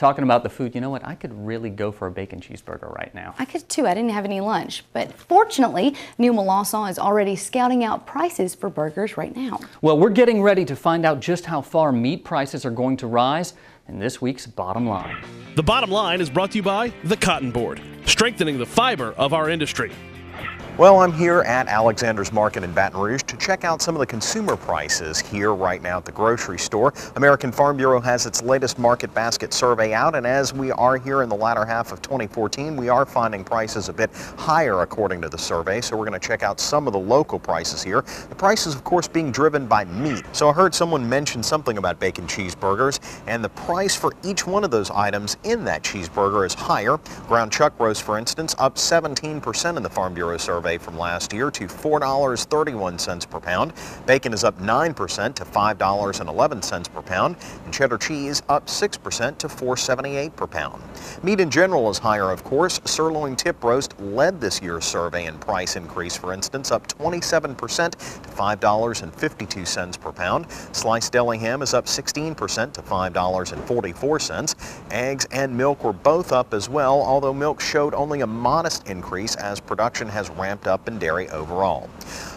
talking about the food, you know what? I could really go for a bacon cheeseburger right now. I could too. I didn't have any lunch. But fortunately, Neil Melancon is already scouting out prices for burgers right now. Well, we're getting ready to find out just how far meat prices are going to rise in this week's Bottom Line. The Bottom Line is brought to you by the Cotton Board, strengthening the fiber of our industry. Well, I'm here at Alexander's Market in Baton Rouge to check out some of the consumer prices here right now at the grocery store. American Farm Bureau has its latest market basket survey out, and as we are here in the latter half of 2014, we are finding prices a bit higher according to the survey. So we're going to check out some of the local prices here. The prices, of course, being driven by meat. So I heard someone mention something about bacon cheeseburgers, and the price for each one of those items in that cheeseburger is higher. Ground chuck roast, for instance, up 17% in the Farm Bureau survey from last year to $4.31 per pound. Bacon is up 9% to $5.11 per pound, and cheddar cheese up 6% to $4.78 per pound. Meat in general is higher, of course. Sirloin tip roast led this year's survey in price increase, for instance, up 27% to $5.52 per pound. Sliced deli ham is up 16% to $5.44. Eggs and milk were both up as well, although milk showed only a modest increase as production has ramped up in dairy overall.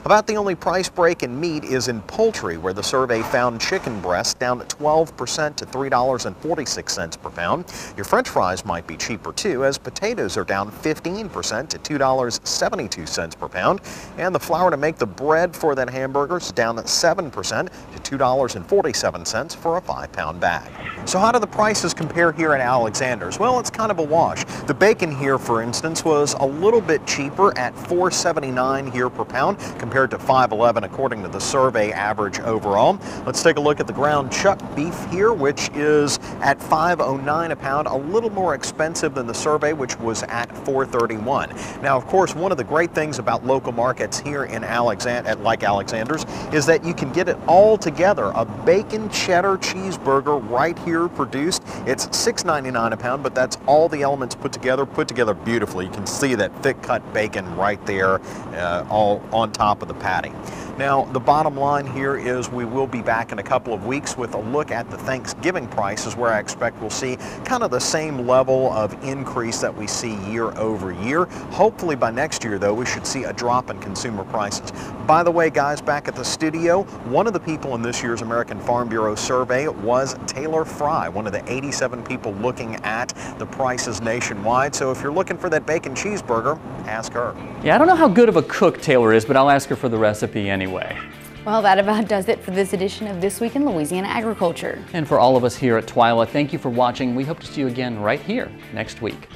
About the only price break in meat is in poultry, where the survey found chicken breast down 12% to $3.46 per pound. Your french fries might be cheaper too, as potatoes are down 15% to $2.72 per pound. And the flour to make the bread for that hamburger is down 7% to $2.47 for a five pound bag. So how do the prices compare here at Alexander's? Well, it's kind of a wash. The bacon here, for instance, was a little bit cheaper at $4.79 here per pound compared to 5.11 according to the survey average overall. Let's take a look at the ground chuck beef here, which is at 5.09 a pound, a little more expensive than the survey, which was at 4.31. Now, of course, one of the great things about local markets here in Alexander, like Alexander's, is that you can get it all together. A bacon cheddar cheeseburger right here here produced. It's $6.99 a pound, but that's all the elements put together, put together beautifully. You can see that thick cut bacon right there, uh, all on top of the patty. Now, the bottom line here is we will be back in a couple of weeks with a look at the Thanksgiving prices where I expect we'll see kind of the same level of increase that we see year over year. Hopefully by next year, though, we should see a drop in consumer prices. By the way, guys, back at the studio, one of the people in this year's American Farm Bureau survey was Taylor Fry, one of the 87 people looking at the prices nationwide. So if you're looking for that bacon cheeseburger, ask her. Yeah, I don't know how good of a cook Taylor is, but I'll ask her for the recipe anyway anyway. Well, that about does it for this edition of This Week in Louisiana Agriculture. And for all of us here at TWILA, thank you for watching. We hope to see you again right here next week.